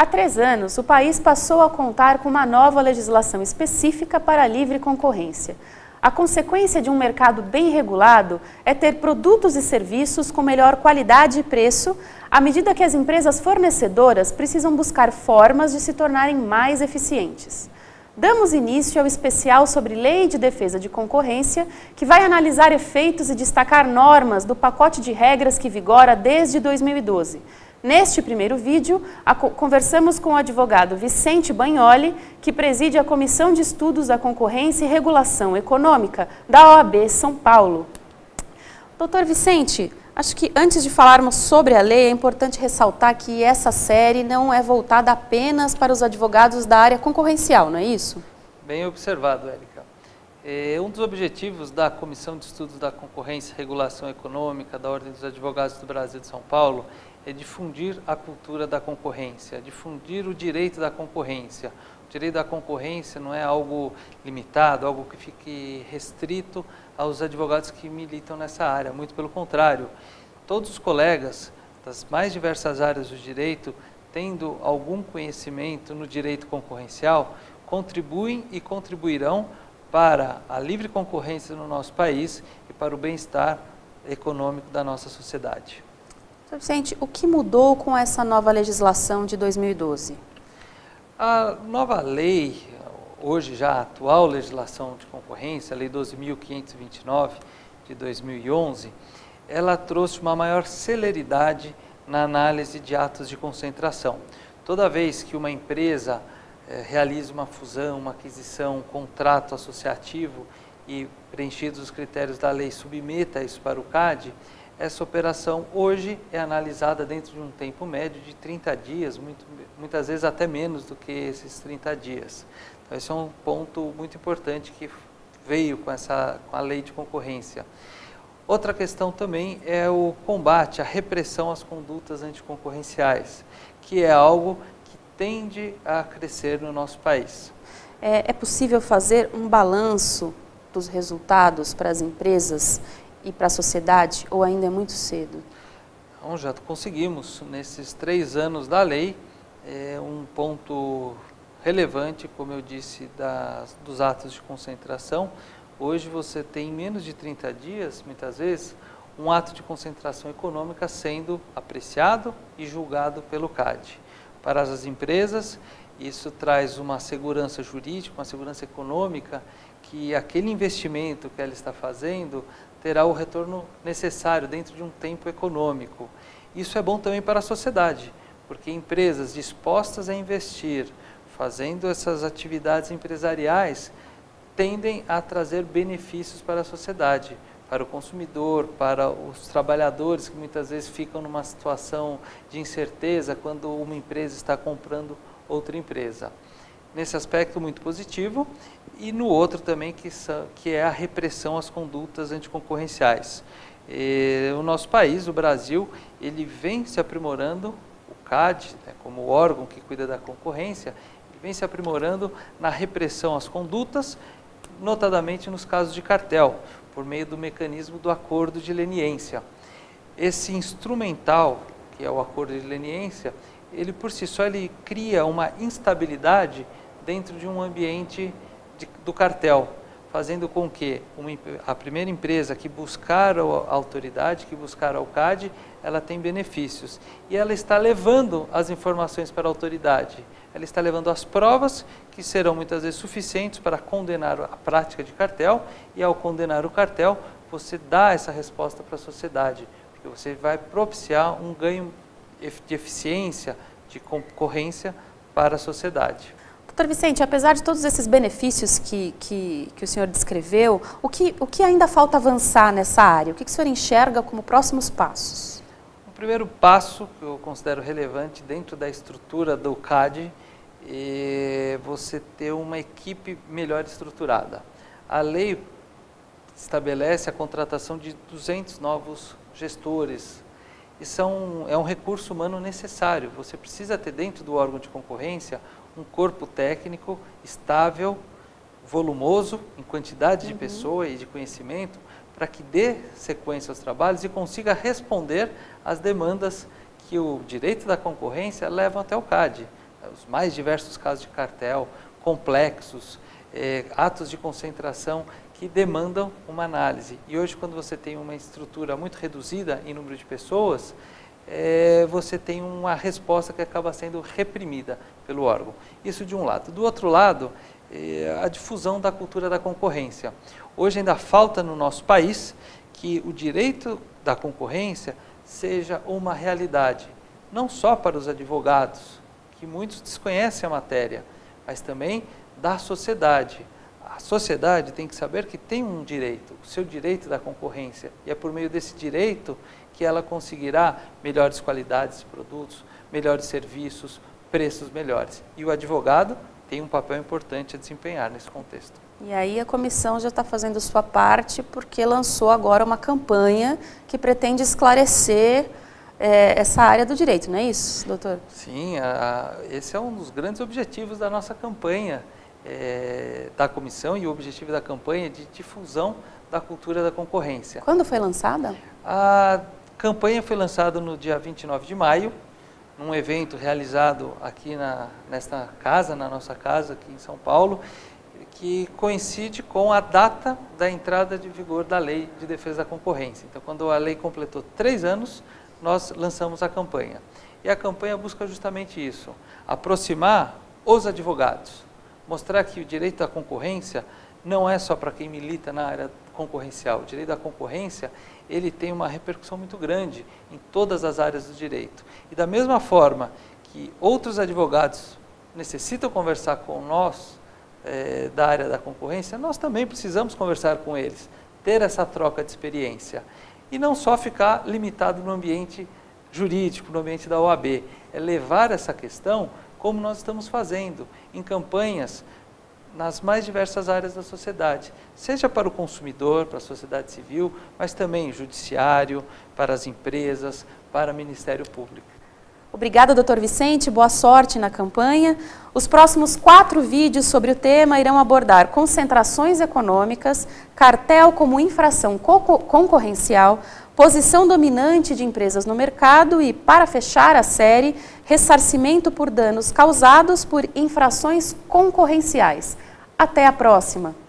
Há três anos, o país passou a contar com uma nova legislação específica para a livre concorrência. A consequência de um mercado bem regulado é ter produtos e serviços com melhor qualidade e preço, à medida que as empresas fornecedoras precisam buscar formas de se tornarem mais eficientes. Damos início ao especial sobre Lei de Defesa de Concorrência, que vai analisar efeitos e destacar normas do pacote de regras que vigora desde 2012. Neste primeiro vídeo, a, conversamos com o advogado Vicente Bagnoli, que preside a Comissão de Estudos da Concorrência e Regulação Econômica da OAB São Paulo. Doutor Vicente, acho que antes de falarmos sobre a lei, é importante ressaltar que essa série não é voltada apenas para os advogados da área concorrencial, não é isso? Bem observado, Érica. É, um dos objetivos da Comissão de Estudos da Concorrência e Regulação Econômica da Ordem dos Advogados do Brasil de São Paulo é difundir a cultura da concorrência, difundir o direito da concorrência. O direito da concorrência não é algo limitado, algo que fique restrito aos advogados que militam nessa área, muito pelo contrário. Todos os colegas das mais diversas áreas do direito, tendo algum conhecimento no direito concorrencial, contribuem e contribuirão para a livre concorrência no nosso país e para o bem-estar econômico da nossa sociedade. Vicente, o que mudou com essa nova legislação de 2012? A nova lei, hoje já a atual legislação de concorrência, a Lei 12.529 de 2011, ela trouxe uma maior celeridade na análise de atos de concentração. Toda vez que uma empresa eh, realiza uma fusão, uma aquisição, um contrato associativo e preenchidos os critérios da lei submeta isso para o CAD, essa operação hoje é analisada dentro de um tempo médio de 30 dias, muito, muitas vezes até menos do que esses 30 dias. Então, esse é um ponto muito importante que veio com, essa, com a lei de concorrência. Outra questão também é o combate, a repressão às condutas anticoncorrenciais, que é algo tende a crescer no nosso país. É, é possível fazer um balanço dos resultados para as empresas e para a sociedade ou ainda é muito cedo? Então, já conseguimos, nesses três anos da lei, é, um ponto relevante, como eu disse, das, dos atos de concentração. Hoje você tem menos de 30 dias, muitas vezes, um ato de concentração econômica sendo apreciado e julgado pelo CAD. Para as empresas, isso traz uma segurança jurídica, uma segurança econômica, que aquele investimento que ela está fazendo terá o retorno necessário dentro de um tempo econômico. Isso é bom também para a sociedade, porque empresas dispostas a investir, fazendo essas atividades empresariais, tendem a trazer benefícios para a sociedade, para o consumidor, para os trabalhadores que muitas vezes ficam numa situação de incerteza quando uma empresa está comprando outra empresa nesse aspecto muito positivo, e no outro também, que, que é a repressão às condutas anticoncorrenciais. E, o nosso país, o Brasil, ele vem se aprimorando, o CAD, né, como órgão que cuida da concorrência, vem se aprimorando na repressão às condutas, notadamente nos casos de cartel, por meio do mecanismo do acordo de leniência. Esse instrumental, que é o acordo de leniência, ele por si só ele cria uma instabilidade dentro de um ambiente de, do cartel, fazendo com que uma, a primeira empresa que buscar a autoridade, que buscar o CAD, ela tem benefícios. E ela está levando as informações para a autoridade. Ela está levando as provas que serão muitas vezes suficientes para condenar a prática de cartel e ao condenar o cartel, você dá essa resposta para a sociedade, porque você vai propiciar um ganho de eficiência, de concorrência para a sociedade. Doutor Vicente, apesar de todos esses benefícios que, que, que, o senhor descreveu, o que, o que ainda falta avançar nessa área? O que, que o senhor enxerga como próximos passos? O primeiro passo que eu considero relevante dentro da estrutura do CAD é você ter uma equipe melhor estruturada. A lei estabelece a contratação de 200 novos gestores, e são, é um recurso humano necessário. Você precisa ter dentro do órgão de concorrência um corpo técnico estável, volumoso, em quantidade de uhum. pessoa e de conhecimento, para que dê sequência aos trabalhos e consiga responder às demandas que o direito da concorrência leva até o CAD. Os mais diversos casos de cartel, complexos, é, atos de concentração que demandam uma análise. E hoje, quando você tem uma estrutura muito reduzida em número de pessoas, é, você tem uma resposta que acaba sendo reprimida pelo órgão. Isso de um lado. Do outro lado, é, a difusão da cultura da concorrência. Hoje ainda falta no nosso país que o direito da concorrência seja uma realidade, não só para os advogados, que muitos desconhecem a matéria, mas também da sociedade. A sociedade tem que saber que tem um direito, o seu direito da concorrência, e é por meio desse direito que ela conseguirá melhores qualidades de produtos, melhores serviços, preços melhores. E o advogado tem um papel importante a desempenhar nesse contexto. E aí a comissão já está fazendo sua parte porque lançou agora uma campanha que pretende esclarecer é, essa área do direito, não é isso, doutor? Sim, a, esse é um dos grandes objetivos da nossa campanha é, da comissão e o objetivo da campanha é de difusão da cultura da concorrência. Quando foi lançada? A campanha foi lançada no dia 29 de maio, num evento realizado aqui na, nesta casa, na nossa casa aqui em São Paulo, que coincide com a data da entrada de vigor da Lei de Defesa da Concorrência. Então, quando a lei completou três anos, nós lançamos a campanha. E a campanha busca justamente isso: aproximar os advogados, mostrar que o direito da concorrência não é só para quem milita na área concorrencial. O direito da concorrência ele tem uma repercussão muito grande em todas as áreas do direito. E da mesma forma que outros advogados necessitam conversar com nós é, da área da concorrência, nós também precisamos conversar com eles, ter essa troca de experiência. E não só ficar limitado no ambiente jurídico, no ambiente da OAB, é levar essa questão como nós estamos fazendo em campanhas nas mais diversas áreas da sociedade, seja para o consumidor, para a sociedade civil, mas também judiciário, para as empresas, para o Ministério Público. Obrigada, doutor Vicente. Boa sorte na campanha. Os próximos quatro vídeos sobre o tema irão abordar concentrações econômicas, cartel como infração concorrencial, posição dominante de empresas no mercado e, para fechar a série, ressarcimento por danos causados por infrações concorrenciais. Até a próxima!